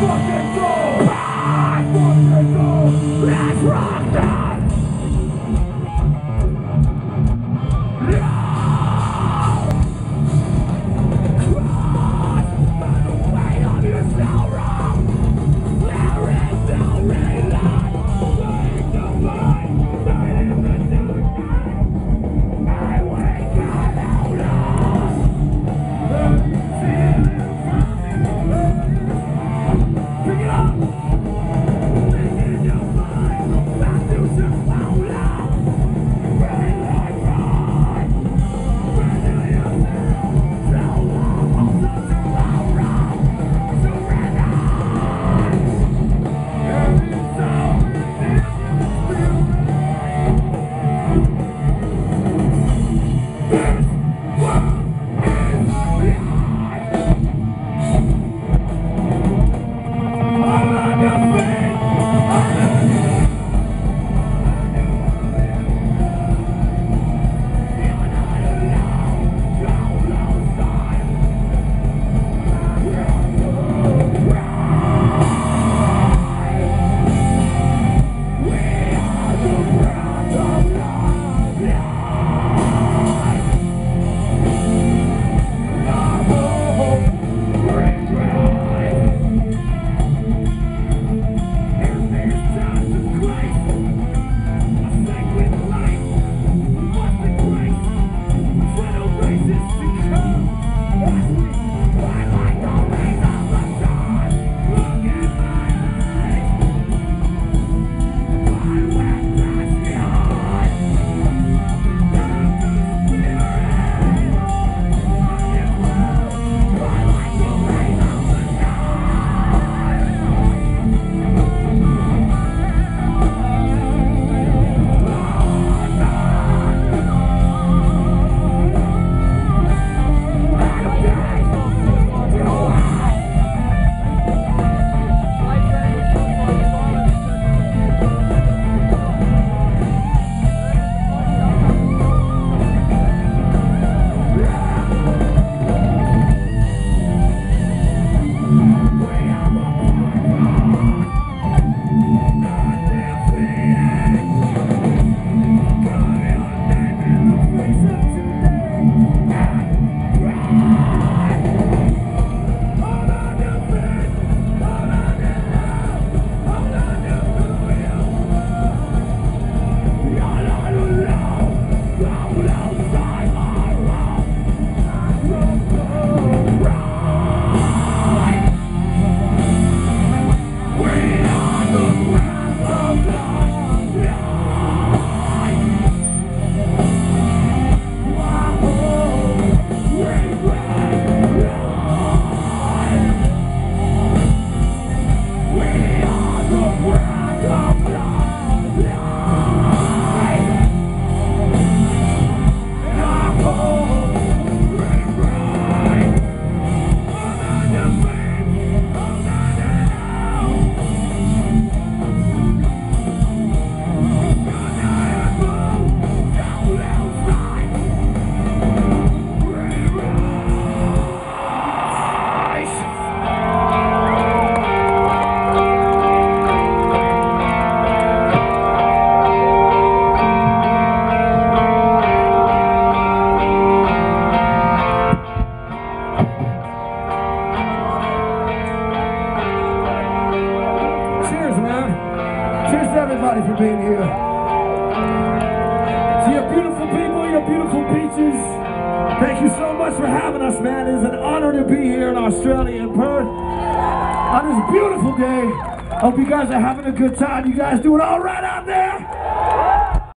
fucking go! I fucking go! Let's rock that! Cheers, everybody for being here. To your beautiful people, your beautiful beaches. Thank you so much for having us, man. It is an honor to be here in Australia, in Perth, on this beautiful day. Hope you guys are having a good time. You guys doing all right out there?